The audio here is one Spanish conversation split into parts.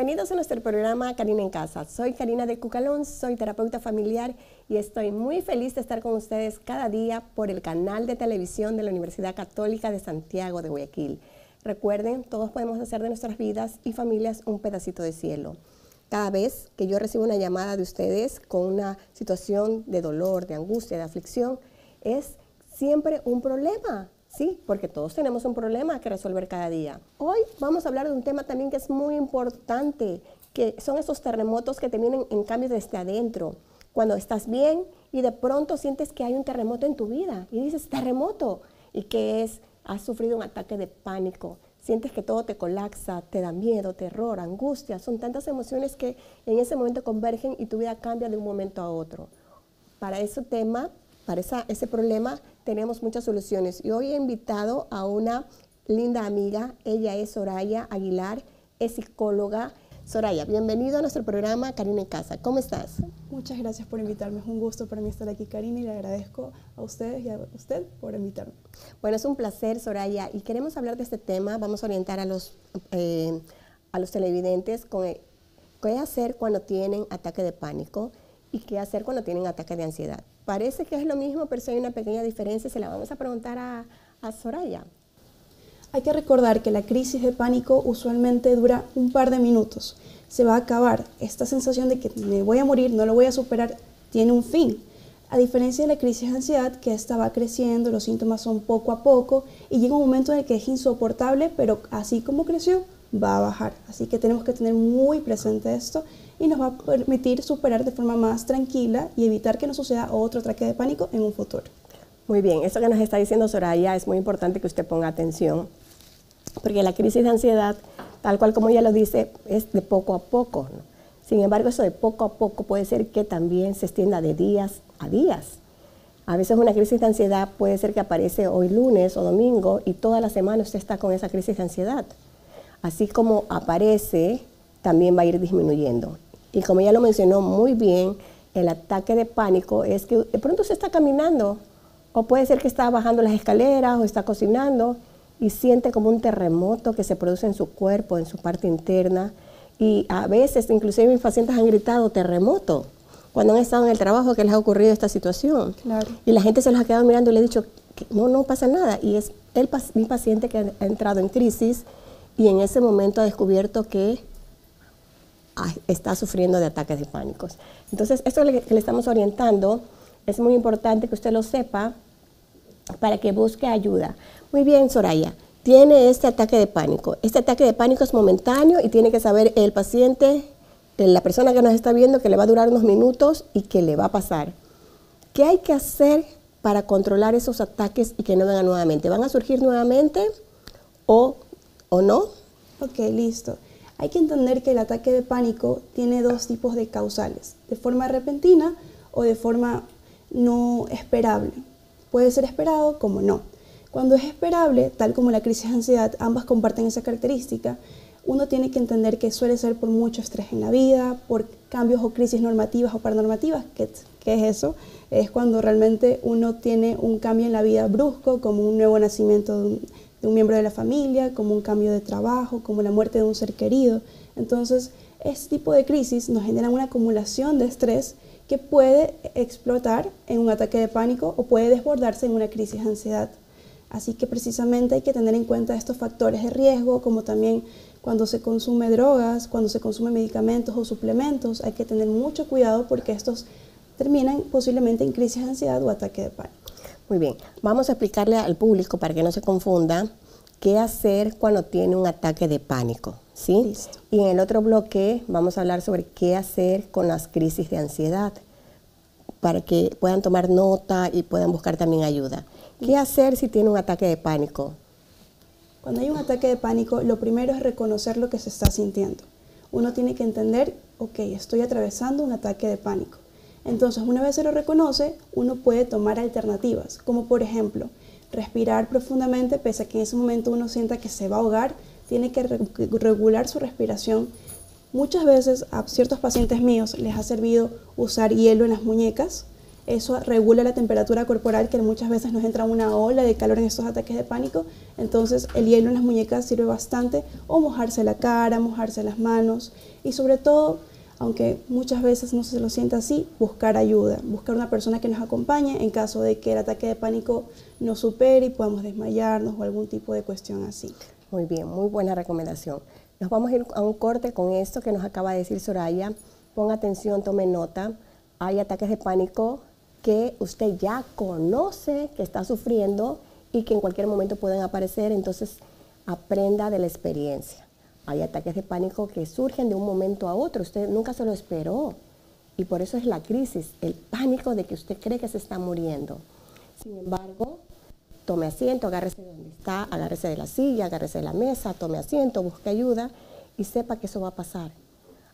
Bienvenidos a nuestro programa Karina en Casa. Soy Karina de Cucalón, soy terapeuta familiar y estoy muy feliz de estar con ustedes cada día por el canal de televisión de la Universidad Católica de Santiago de Guayaquil. Recuerden, todos podemos hacer de nuestras vidas y familias un pedacito de cielo. Cada vez que yo recibo una llamada de ustedes con una situación de dolor, de angustia, de aflicción, es siempre un problema, Sí, porque todos tenemos un problema que resolver cada día. Hoy vamos a hablar de un tema también que es muy importante, que son esos terremotos que te vienen en cambio desde adentro. Cuando estás bien y de pronto sientes que hay un terremoto en tu vida y dices, terremoto, y que es, has sufrido un ataque de pánico, sientes que todo te colapsa, te da miedo, terror, angustia, son tantas emociones que en ese momento convergen y tu vida cambia de un momento a otro. Para ese tema, para ese problema, tenemos muchas soluciones. Y hoy he invitado a una linda amiga, ella es Soraya Aguilar, es psicóloga. Soraya, bienvenido a nuestro programa Karina en Casa. ¿Cómo estás? Muchas gracias por invitarme. Es un gusto para mí estar aquí, Karina, y le agradezco a ustedes y a usted por invitarme. Bueno, es un placer, Soraya, y queremos hablar de este tema. Vamos a orientar a los, eh, a los televidentes con qué hacer cuando tienen ataque de pánico y qué hacer cuando tienen ataque de ansiedad. Parece que es lo mismo, pero si hay una pequeña diferencia, se la vamos a preguntar a, a Soraya. Hay que recordar que la crisis de pánico usualmente dura un par de minutos. Se va a acabar. Esta sensación de que me voy a morir, no lo voy a superar, tiene un fin. A diferencia de la crisis de ansiedad, que esta va creciendo, los síntomas son poco a poco y llega un momento en el que es insoportable, pero así como creció, va a bajar. Así que tenemos que tener muy presente esto y nos va a permitir superar de forma más tranquila y evitar que nos suceda otro ataque de pánico en un futuro. Muy bien, eso que nos está diciendo Soraya es muy importante que usted ponga atención, porque la crisis de ansiedad, tal cual como ella lo dice, es de poco a poco. Sin embargo, eso de poco a poco puede ser que también se extienda de días a días. A veces una crisis de ansiedad puede ser que aparece hoy lunes o domingo y toda la semana usted está con esa crisis de ansiedad así como aparece, también va a ir disminuyendo. Y como ya lo mencionó muy bien, el ataque de pánico es que de pronto se está caminando, o puede ser que está bajando las escaleras o está cocinando y siente como un terremoto que se produce en su cuerpo, en su parte interna. Y a veces, inclusive mis pacientes han gritado terremoto cuando han estado en el trabajo que les ha ocurrido esta situación. Y la gente se los ha quedado mirando y le he dicho, que no, no pasa nada. Y es el, mi paciente que ha entrado en crisis y en ese momento ha descubierto que está sufriendo de ataques de pánicos. Entonces, esto que le estamos orientando es muy importante que usted lo sepa para que busque ayuda. Muy bien, Soraya, tiene este ataque de pánico. Este ataque de pánico es momentáneo y tiene que saber el paciente, la persona que nos está viendo, que le va a durar unos minutos y que le va a pasar. ¿Qué hay que hacer para controlar esos ataques y que no vengan nuevamente? ¿Van a surgir nuevamente o ¿O no? Ok, listo. Hay que entender que el ataque de pánico tiene dos tipos de causales, de forma repentina o de forma no esperable. Puede ser esperado como no. Cuando es esperable, tal como la crisis de ansiedad, ambas comparten esa característica, uno tiene que entender que suele ser por mucho estrés en la vida, por cambios o crisis normativas o paranormativas. ¿Qué, ¿Qué, es eso? Es cuando realmente uno tiene un cambio en la vida brusco, como un nuevo nacimiento de un miembro de la familia, como un cambio de trabajo, como la muerte de un ser querido. Entonces, este tipo de crisis nos generan una acumulación de estrés que puede explotar en un ataque de pánico o puede desbordarse en una crisis de ansiedad. Así que precisamente hay que tener en cuenta estos factores de riesgo, como también cuando se consume drogas, cuando se consume medicamentos o suplementos, hay que tener mucho cuidado porque estos terminan posiblemente en crisis de ansiedad o ataque de pánico. Muy bien, vamos a explicarle al público para que no se confunda qué hacer cuando tiene un ataque de pánico, ¿sí? Y en el otro bloque vamos a hablar sobre qué hacer con las crisis de ansiedad para que puedan tomar nota y puedan buscar también ayuda. ¿Qué hacer si tiene un ataque de pánico? Cuando hay un ataque de pánico, lo primero es reconocer lo que se está sintiendo. Uno tiene que entender, ok, estoy atravesando un ataque de pánico. Entonces, una vez se lo reconoce, uno puede tomar alternativas, como por ejemplo, respirar profundamente, pese a que en ese momento uno sienta que se va a ahogar, tiene que regular su respiración. Muchas veces a ciertos pacientes míos les ha servido usar hielo en las muñecas Eso regula la temperatura corporal que muchas veces nos entra una ola de calor en estos ataques de pánico. Entonces el hielo en las muñecas sirve bastante o mojarse la cara, mojarse las manos y sobre todo, aunque muchas veces no se lo sienta así, buscar ayuda, buscar una persona que nos acompañe en caso de que el ataque de pánico nos supere y podamos desmayarnos o algún tipo de cuestión así. Muy bien, muy buena recomendación. Nos vamos a ir a un corte con esto que nos acaba de decir Soraya. Ponga atención, tome nota. Hay ataques de pánico que usted ya conoce que está sufriendo y que en cualquier momento pueden aparecer, entonces aprenda de la experiencia. Hay ataques de pánico que surgen de un momento a otro, usted nunca se lo esperó y por eso es la crisis, el pánico de que usted cree que se está muriendo. Sin embargo, tome asiento, agárrese de donde está, agárrese de la silla, agárrese de la mesa, tome asiento, busque ayuda y sepa que eso va a pasar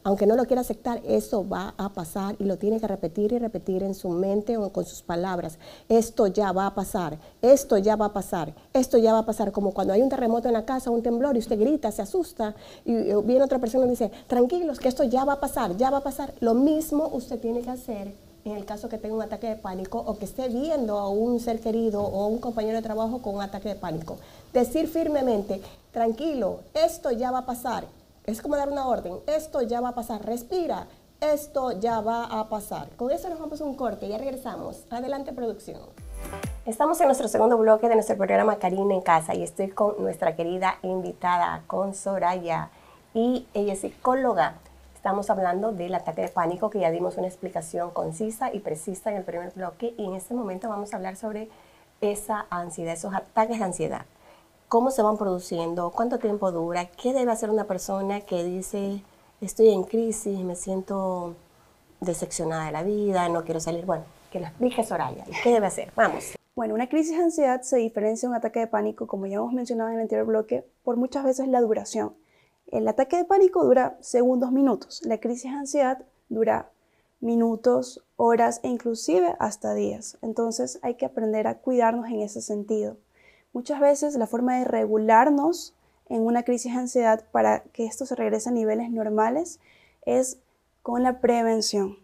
aunque no lo quiera aceptar, eso va a pasar y lo tiene que repetir y repetir en su mente o con sus palabras. Esto ya va a pasar, esto ya va a pasar, esto ya va a pasar. Como cuando hay un terremoto en la casa, un temblor y usted grita, se asusta y viene otra persona y dice, tranquilos, que esto ya va a pasar, ya va a pasar. Lo mismo usted tiene que hacer en el caso que tenga un ataque de pánico o que esté viendo a un ser querido o un compañero de trabajo con un ataque de pánico. Decir firmemente, tranquilo, esto ya va a pasar, es como dar una orden. Esto ya va a pasar. Respira. Esto ya va a pasar. Con eso nos vamos a un corte. Ya regresamos. Adelante, producción. Estamos en nuestro segundo bloque de nuestro programa Karina en Casa y estoy con nuestra querida invitada, con Soraya. Y ella es psicóloga. Estamos hablando del ataque de pánico, que ya dimos una explicación concisa y precisa en el primer bloque. Y en este momento vamos a hablar sobre esa ansiedad, esos ataques de ansiedad cómo se van produciendo, cuánto tiempo dura, qué debe hacer una persona que dice, estoy en crisis, me siento decepcionada de la vida, no quiero salir. Bueno, que lo explique Soraya. ¿Qué debe hacer? Vamos. Bueno, una crisis de ansiedad se diferencia de un ataque de pánico, como ya hemos mencionado en el anterior bloque, por muchas veces la duración. El ataque de pánico dura segundos, minutos. La crisis de ansiedad dura minutos, horas e inclusive hasta días. Entonces hay que aprender a cuidarnos en ese sentido. Muchas veces la forma de regularnos en una crisis de ansiedad para que esto se regrese a niveles normales es con la prevención.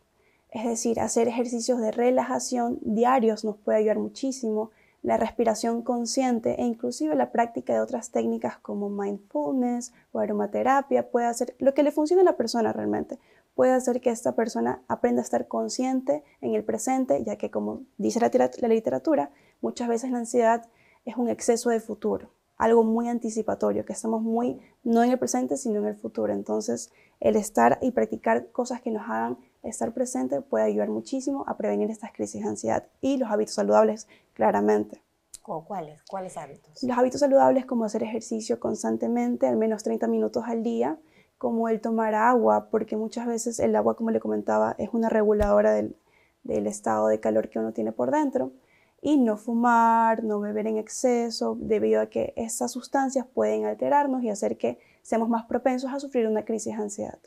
Es decir, hacer ejercicios de relajación diarios nos puede ayudar muchísimo. La respiración consciente e inclusive la práctica de otras técnicas como mindfulness o aromaterapia puede hacer lo que le funcione a la persona realmente. Puede hacer que esta persona aprenda a estar consciente en el presente, ya que como dice la, la literatura, muchas veces la ansiedad es un exceso de futuro, algo muy anticipatorio, que estamos muy no en el presente, sino en el futuro. Entonces, el estar y practicar cosas que nos hagan estar presente puede ayudar muchísimo a prevenir estas crisis de ansiedad y los hábitos saludables, claramente. ¿Cómo cuáles? ¿Cuáles hábitos? Los hábitos saludables como hacer ejercicio constantemente, al menos 30 minutos al día, como el tomar agua, porque muchas veces el agua, como le comentaba, es una reguladora del, del estado de calor que uno tiene por dentro y no fumar, no beber en exceso, debido a que esas sustancias pueden alterarnos y hacer que seamos más propensos a sufrir una crisis de ansiedad.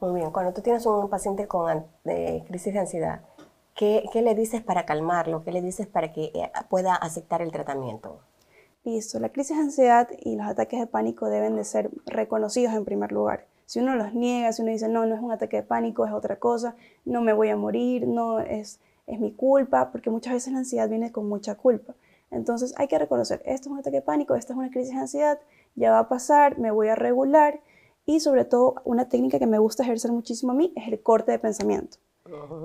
Muy bien, cuando tú tienes un paciente con crisis de ansiedad, ¿qué, ¿qué, le dices para calmarlo? ¿Qué le dices para que eh, pueda aceptar el tratamiento? Listo, la crisis de ansiedad y los ataques de pánico deben de ser reconocidos en primer lugar. Si uno los niega, si uno dice, no, no es un ataque de pánico, es otra cosa, no me voy a morir, no es es mi culpa, porque muchas veces la ansiedad viene con mucha culpa. Entonces hay que reconocer, esto es un ataque de pánico, esta es una crisis de ansiedad, ya va a pasar, me voy a regular y sobre todo una técnica que me gusta ejercer muchísimo a mí es el corte de pensamiento.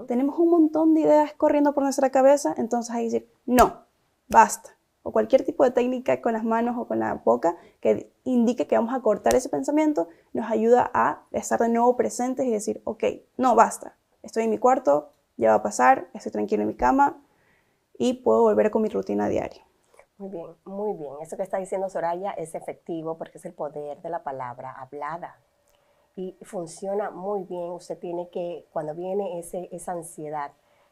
Tenemos un montón de ideas corriendo por nuestra cabeza, entonces hay que decir, no, basta. O cualquier tipo de técnica con las manos o con la boca que indique que vamos a cortar ese pensamiento, nos ayuda a estar de nuevo presentes y decir, ok, no, basta. Estoy en mi cuarto, ya va a pasar, estoy tranquilo en mi cama y puedo volver con mi rutina diaria. Muy bien, muy bien. Eso que está diciendo Soraya es efectivo porque es el poder de la palabra hablada. Y funciona muy bien. Usted tiene que, cuando viene ese, esa ansiedad,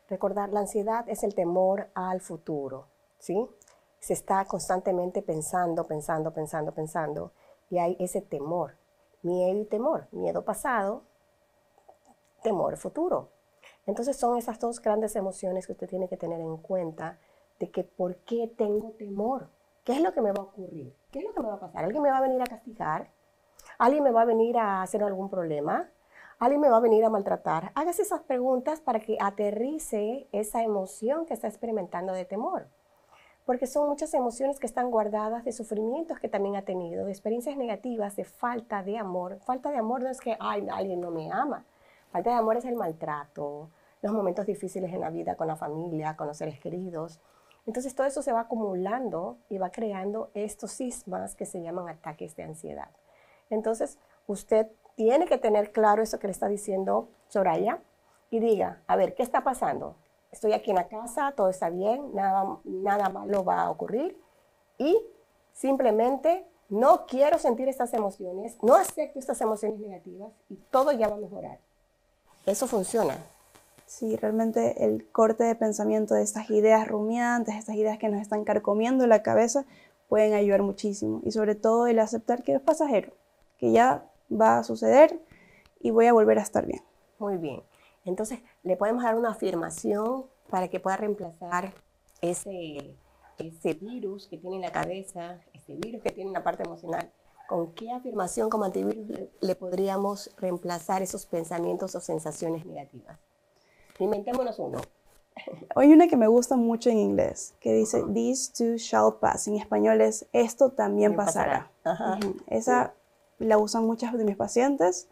recordar, la ansiedad es el temor al futuro, ¿sí? Se está constantemente pensando, pensando, pensando, pensando, y hay ese temor, miedo y temor, miedo pasado, temor futuro. Entonces son esas dos grandes emociones que usted tiene que tener en cuenta de que por qué tengo temor. ¿Qué es lo que me va a ocurrir? ¿Qué es lo que me va a pasar? ¿Alguien me va a venir a castigar? ¿Alguien me va a venir a hacer algún problema? alguien me va a venir a maltratar. Hágase esas preguntas para que aterrice esa emoción que está experimentando de temor. Porque son muchas emociones que están guardadas de sufrimientos que también ha tenido, de experiencias negativas, de falta de amor. Falta de amor no es que Ay, alguien no me ama. Falta de amor es el maltrato, los momentos difíciles en la vida con la familia, con los seres queridos. Entonces todo eso se va acumulando y va creando estos sismas que se llaman ataques de ansiedad. Entonces usted tiene que tener claro eso que le está diciendo Soraya y diga, a ver, ¿qué está pasando? Estoy aquí en la casa, todo está bien, nada, nada malo va a ocurrir y simplemente no quiero sentir estas emociones, no acepto estas emociones negativas y todo ya va a mejorar. Eso funciona. Sí, realmente el corte de pensamiento de estas ideas rumiantes, estas ideas que nos están carcomiendo la cabeza, pueden ayudar muchísimo. Y sobre todo el aceptar que es pasajero, que ya va a suceder y voy a volver a estar bien. Muy bien. Entonces, le podemos dar una afirmación para que pueda reemplazar ese, ese virus que tiene en la cabeza, ese virus que tiene en la parte emocional. ¿Con qué afirmación como antivirus le, podríamos reemplazar esos pensamientos o sensaciones negativas? Inventémonos uno. Hay una que me gusta mucho en inglés, que dice, This too shall pass. En español es, esto también pasará. Esa la usan muchas de mis pacientes.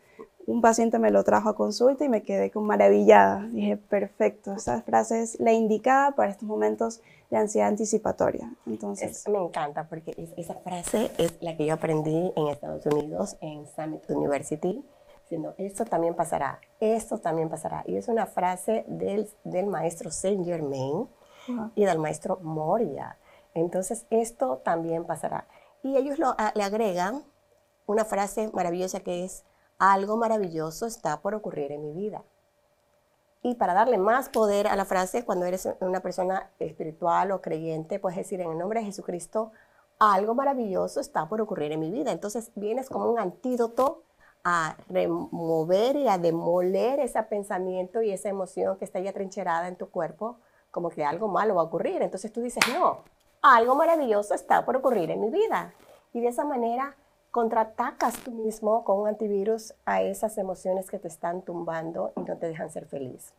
Un paciente me lo trajo a consulta y me quedé con maravillada. Dije, perfecto, esa frase es la indicada para estos momentos de ansiedad anticipatoria. Entonces, me encanta porque esa frase es la que yo aprendí en Estados Unidos, en Summit University, diciendo, esto también pasará, esto también pasará. Y es una frase del, del maestro Saint Germain y del maestro Moria. Entonces, esto también pasará. Y ellos lo, le agregan una frase maravillosa que es, algo maravilloso está por ocurrir en mi vida. Y para darle más poder a la frase, cuando eres una persona espiritual o creyente, puedes decir en el nombre de Jesucristo, algo maravilloso está por ocurrir en mi vida. Entonces vienes como un antídoto a remover y a demoler ese pensamiento y esa emoción que está ya trincherada en tu cuerpo, como que algo malo va a ocurrir. Entonces tú dices, no, algo maravilloso está por ocurrir en mi vida. Y de esa manera contraatacas tú mismo con un antivirus a esas emociones que te están tumbando y no te dejan ser feliz.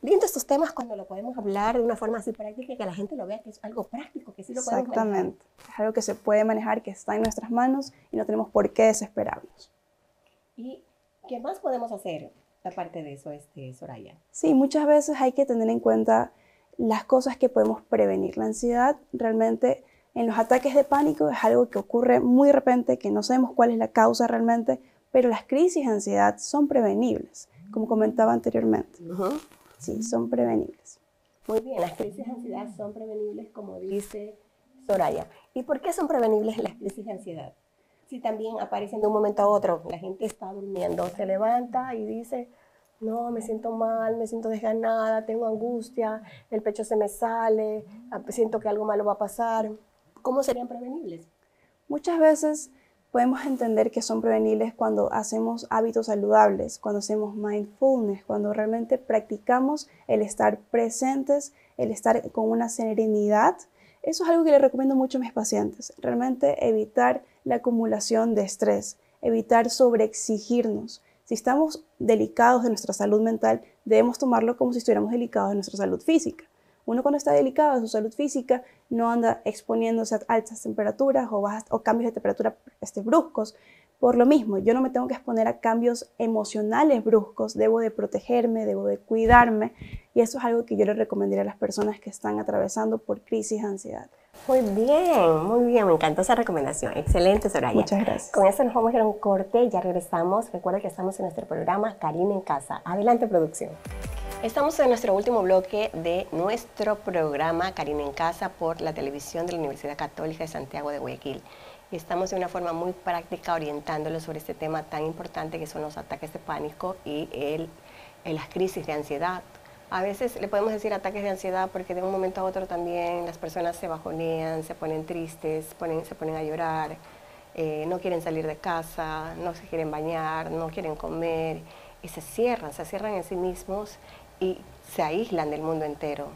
Lindo estos temas cuando lo podemos hablar de una forma así práctica y que la gente lo vea que es algo práctico, que sí lo podemos Exactamente. Es algo que se puede manejar, que está en nuestras manos y no tenemos por qué desesperarnos. ¿Y qué más podemos hacer aparte de eso, este, Soraya? Sí, muchas veces hay que tener en cuenta las cosas que podemos prevenir. La ansiedad realmente en los ataques de pánico es algo que ocurre muy de repente, que no sabemos cuál es la causa realmente, pero las crisis de ansiedad son prevenibles, como comentaba anteriormente. Sí, son prevenibles. Muy bien, las crisis de ansiedad son prevenibles, como dice Soraya. ¿Y por qué son prevenibles las crisis de ansiedad? Si también aparecen de un momento a otro, la gente está durmiendo, se levanta y dice, no, me siento mal, me siento desganada, tengo angustia, el pecho se me sale, siento que algo malo va a pasar. ¿Cómo serían prevenibles? Muchas veces podemos entender que son prevenibles cuando hacemos hábitos saludables, cuando hacemos mindfulness, cuando realmente practicamos el estar presentes, el estar con una serenidad. Eso es algo que le recomiendo mucho a mis pacientes. Realmente evitar la acumulación de estrés, evitar sobreexigirnos. Si estamos delicados de nuestra salud mental, debemos tomarlo como si estuviéramos delicados de nuestra salud física. Uno cuando está delicado de su salud física no anda exponiéndose a altas temperaturas o, o cambios de temperatura este, bruscos. Por lo mismo, yo no me tengo que exponer a cambios emocionales bruscos, debo de protegerme, debo de cuidarme y eso es algo que yo le recomendaría a las personas que están atravesando por crisis de ansiedad. Muy bien, muy bien, me encantó esa recomendación. Excelente, Soraya. Muchas gracias. Con eso nos vamos a ir a un corte ya regresamos. Recuerda que estamos en nuestro programa Karina en Casa. Adelante, producción. Estamos en nuestro último bloque de nuestro programa Karina en Casa por la televisión de la Universidad Católica de Santiago de Guayaquil. Y estamos de una forma muy práctica orientándolo sobre este tema tan importante que son los ataques de pánico y el, las crisis de ansiedad. A veces le podemos decir ataques de ansiedad porque de un momento a otro también las personas se bajonean, se ponen tristes, ponen, se ponen a llorar, eh, no quieren salir de casa, no se quieren bañar, no quieren comer y se cierran, se cierran en sí mismos y se aíslan del mundo entero.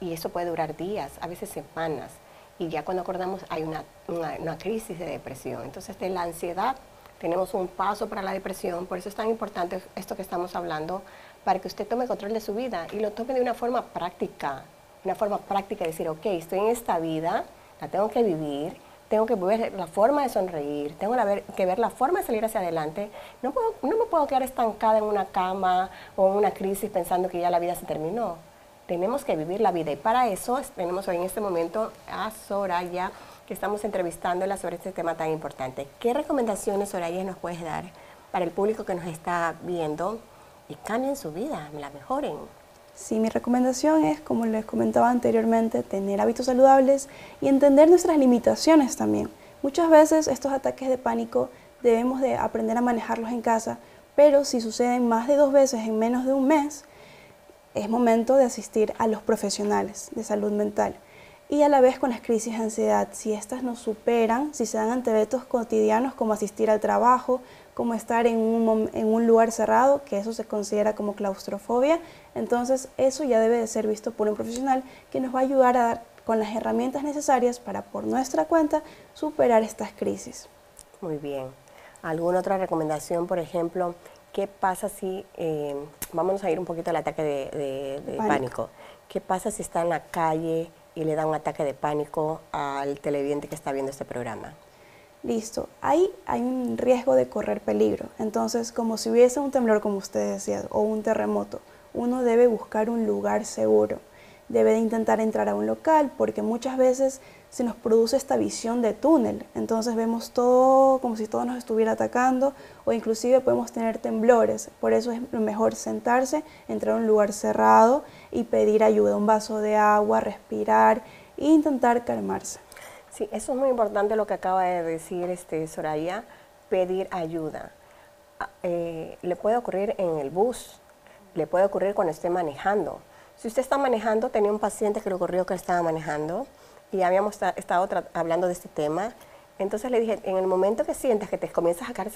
Y eso puede durar días, a veces semanas. Y ya cuando acordamos hay una, una, crisis de depresión. Entonces de la ansiedad tenemos un paso para la depresión, por eso es tan importante esto que estamos hablando, para que usted tome control de su vida y lo tome de una forma práctica, una forma práctica de decir, ok, estoy en esta vida, la tengo que vivir, tengo que ver la forma de sonreír, tengo que ver la forma de salir hacia adelante. No, no me puedo quedar estancada en una cama o en una crisis pensando que ya la vida se terminó. Tenemos que vivir la vida y para eso tenemos hoy en este momento a Soraya que estamos entrevistándola sobre este tema tan importante. ¿Qué recomendaciones, Soraya, nos puedes dar para el público que nos está viendo y cambien su vida, la mejoren? Sí, mi recomendación es, como les comentaba anteriormente, tener hábitos saludables y entender nuestras limitaciones también. Muchas veces estos ataques de pánico debemos de aprender a manejarlos en casa, pero si suceden más de dos veces en menos de un mes, es momento de asistir a los profesionales de salud mental y a la vez con las crisis de ansiedad. Si estas nos superan, si se dan ante retos cotidianos como asistir al trabajo, como estar en un, en un, lugar cerrado, que eso se considera como claustrofobia, entonces eso ya debe de ser visto por un profesional que nos va a ayudar a dar con las herramientas necesarias para por nuestra cuenta superar estas crisis. Muy bien. ¿Alguna otra recomendación, por ejemplo? ¿Qué pasa si, eh, vamos a ir un poquito al ataque de, pánico. pánico. ¿Qué pasa si está en la calle? y le da un ataque de pánico al televidente que está viendo este programa. Listo, ahí hay un riesgo de correr peligro. Entonces, como si hubiese un temblor, como usted decía, o un terremoto, uno debe buscar un lugar seguro. Debe de intentar entrar a un local porque muchas veces se nos produce esta visión de túnel. Entonces vemos todo como si todo nos estuviera atacando o inclusive podemos tener temblores. Por eso es mejor sentarse, entrar a un lugar cerrado y pedir ayuda, un vaso de agua, respirar e intentar calmarse. Sí, eso es muy importante lo que acaba de decir este Soraya, pedir ayuda. Ah, eh, le puede ocurrir en el bus, le puede ocurrir cuando esté manejando. Si usted está manejando, tenía un paciente que le ocurrió que estaba manejando, y habíamos estado hablando de este tema. Entonces le dije, en el momento que sientes que te comienzas a quedar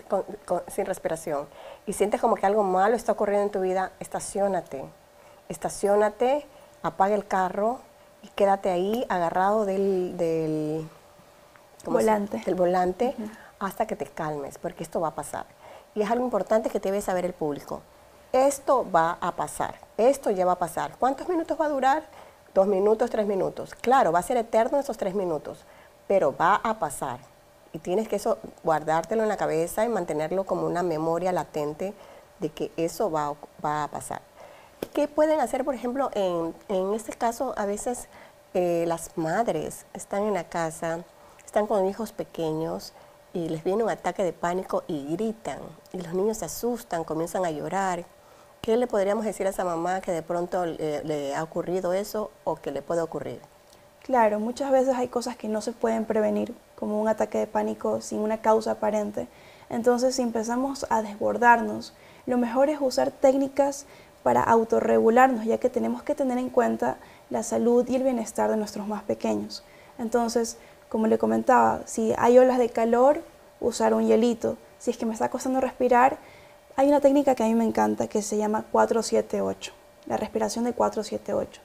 sin respiración y sientes como que algo malo está ocurriendo en tu vida, estacionate. Estacionate, apaga el carro y quédate ahí agarrado del, volante, del volante hasta que te calmes, porque esto va a pasar. Y es algo importante que debe saber el público. Esto va a pasar, esto ya va a pasar. ¿Cuántos minutos va a durar? dos minutos, tres minutos. Claro, va a ser eterno esos tres minutos, pero va a pasar. Y tienes que eso guardártelo en la cabeza y mantenerlo como una memoria latente de que eso va, a pasar. ¿Qué pueden hacer, por ejemplo, en, en este caso, a veces eh, las madres están en la casa, están con hijos pequeños y les viene un ataque de pánico y gritan, y los niños se asustan, comienzan a llorar, ¿Qué le podríamos decir a esa mamá que de pronto le, ha ocurrido eso o que le puede ocurrir? Claro, muchas veces hay cosas que no se pueden prevenir, como un ataque de pánico sin una causa aparente. Entonces, si empezamos a desbordarnos, lo mejor es usar técnicas para autorregularnos, ya que tenemos que tener en cuenta la salud y el bienestar de nuestros más pequeños. Entonces, como le comentaba, si hay olas de calor, usar un hielito. Si es que me está costando respirar, hay una técnica que a mí me encanta que se llama 478, la respiración de 478.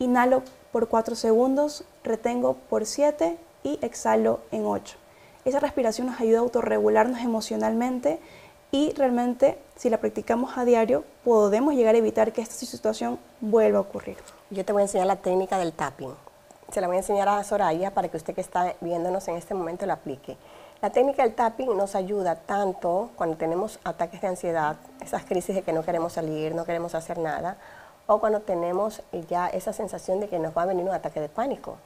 Inhalo por 4 segundos, retengo por 7 y exhalo en 8. Esa respiración nos ayuda a autorregularnos emocionalmente y realmente si la practicamos a diario podemos llegar a evitar que esta situación vuelva a ocurrir. Yo te voy a enseñar la técnica del tapping. Se la voy a enseñar a Soraya para que usted que está viéndonos en este momento la aplique. La técnica del tapping nos ayuda tanto cuando tenemos ataques de ansiedad, esas crisis de que no queremos salir, no queremos hacer nada, o cuando tenemos ya esa sensación de que nos va a venir un ataque de pánico.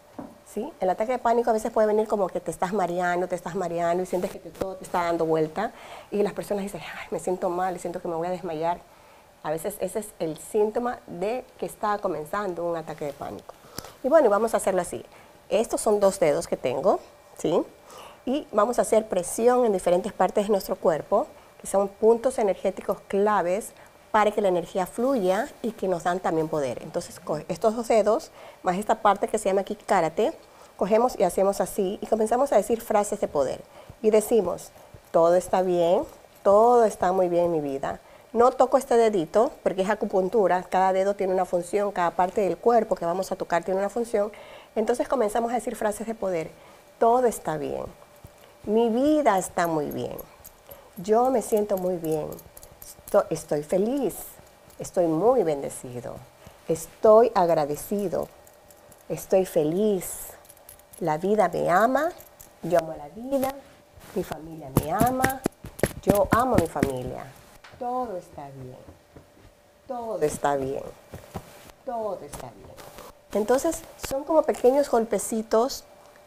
¿sí? El ataque de pánico a veces puede venir como que te estás mareando, te estás mareando y sientes que todo te está dando vuelta y las personas dicen, Ay, me siento mal, siento que me voy a desmayar. A veces ese es el síntoma de que está comenzando un ataque de pánico. Y bueno, vamos a hacerlo así. Estos son dos dedos que tengo, ¿sí? Y vamos a hacer presión en diferentes partes de nuestro cuerpo, que son puntos energéticos claves para que la energía fluya y que nos dan también poder. Entonces, estos dos dedos, más esta parte que se llama aquí karate, cogemos y hacemos así y comenzamos a decir frases de poder. Y decimos, todo está bien, todo está muy bien en mi vida. No toco este dedito porque es acupuntura, cada dedo tiene una función, cada parte del cuerpo que vamos a tocar tiene una función. Entonces comenzamos a decir frases de poder. Todo está bien, mi vida está muy bien. Yo me siento muy bien. Esto- Estoy feliz. Estoy muy bendecido. Estoy agradecido. Estoy feliz. La vida me ama. Yo amo la vida. Mi familia me ama. Yo amo a mi familia. Todo está bien. Todo está bien. Todo está bien. Entonces, son como pequeños golpecitos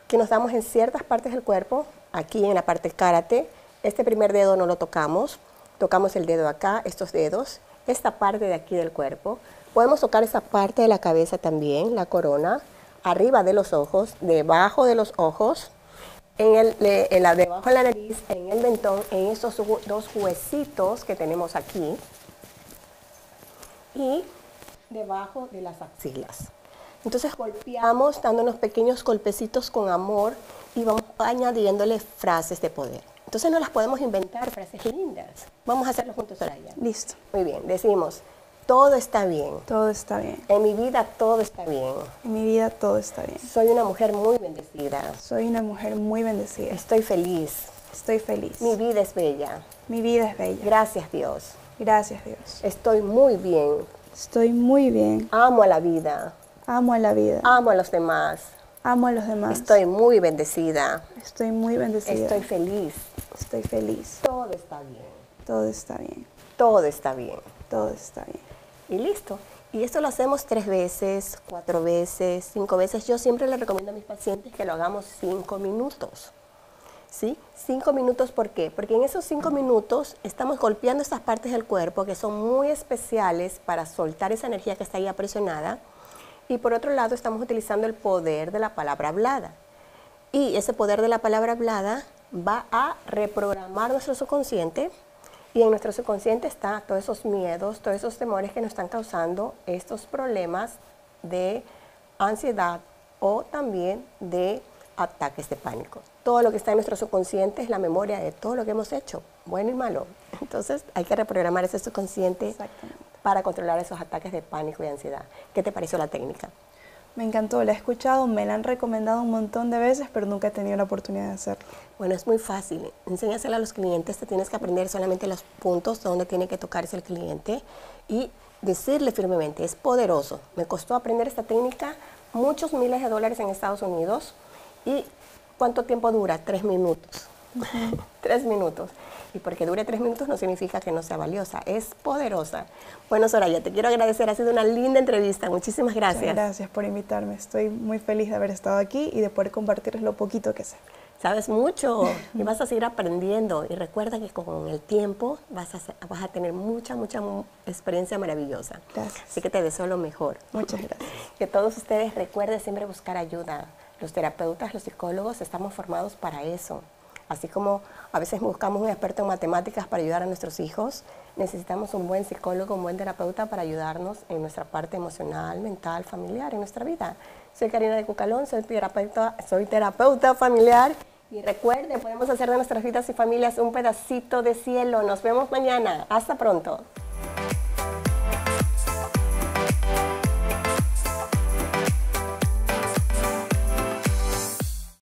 que nos damos en ciertas partes del cuerpo. Aquí en la parte karate, este primer dedo no lo tocamos. Tocamos el dedo acá, estos dedos, esta parte de aquí del cuerpo. Podemos tocar esa parte de la cabeza también, la corona, arriba de los ojos, debajo de los ojos, en el, la, debajo de la nariz, en el mentón, en estos dos huesitos que tenemos aquí y debajo de las axilas. Entonces golpeamos dándonos pequeños golpecitos con amor y vamos añadiéndole frases de poder. Entonces no las podemos inventar, frases lindas. Vamos a hacerlo juntos, Soraya. Listo. Muy bien, decimos, todo está bien. Todo está bien. En mi vida todo está bien. En mi vida todo está bien. Soy una mujer muy bendecida. Soy una mujer muy bendecida. Estoy feliz. Estoy feliz. Mi vida es bella. Mi vida es bella. Gracias Dios. Gracias Dios. Estoy muy bien. Estoy muy bien. Amo a la vida. Amo a la vida. Amo a los demás. Amo a los demás. Estoy muy bendecida. Estoy muy bendecida. Estoy feliz. Estoy feliz. Todo está bien. Todo está bien. Todo está bien. Todo está bien. Y listo. Y esto lo hacemos tres veces, cuatro veces, cinco veces. Yo siempre le recomiendo a mis pacientes que lo hagamos cinco minutos. ¿Sí? Cinco minutos, ¿por qué? Porque en esos cinco minutos estamos golpeando estas partes del cuerpo que son muy especiales para soltar esa energía que está ahí apresionada. Y por otro lado, estamos utilizando el poder de la palabra hablada. Y ese poder de la palabra hablada va a reprogramar nuestro subconsciente. Y en nuestro subconsciente está todos esos miedos, todos esos temores que nos están causando estos problemas de ansiedad o también de ataques de pánico. Todo lo que está en nuestro subconsciente es la memoria de todo lo que hemos hecho, bueno y malo. Entonces hay que reprogramar ese subconsciente. Para controlar esos ataques de pánico y ansiedad. ¿Qué te pareció la técnica? Me encantó, la he escuchado, me la han recomendado un montón de veces, pero nunca he tenido la oportunidad de hacerlo. Bueno, es muy fácil. Enséñasela a los clientes, te tienes que aprender solamente los puntos donde tiene que tocarse el cliente y decirle firmemente, es poderoso. Me costó aprender esta técnica muchos miles de dólares en Estados Unidos y ¿cuánto tiempo dura? Tres minutos. Tres minutos. Y porque dure tres minutos no significa que no sea valiosa, es poderosa. Bueno, Soraya, te quiero agradecer, ha sido una linda entrevista. Muchísimas Muchas gracias. Gracias por invitarme. Estoy muy feliz de haber estado aquí y de poder compartirles lo poquito que sé. Sabes mucho y vas a seguir aprendiendo. Y recuerda que con el tiempo vas a, vas a tener mucha, mucha mu- experiencia maravillosa. Gracias. Así que te deseo lo mejor. Muchas gracias. Que todos ustedes recuerden siempre buscar ayuda. Los terapeutas, los psicólogos estamos formados para eso. Así como a veces buscamos un experto en matemáticas para ayudar a nuestros hijos, necesitamos un buen psicólogo, un buen terapeuta para ayudarnos en nuestra parte emocional, mental, familiar, en nuestra vida. Soy Karina de Cucalón, soy terapeuta, soy terapeuta familiar y recuerden, podemos hacer de nuestras vidas y familias un pedacito de cielo. Nos vemos mañana. Hasta pronto.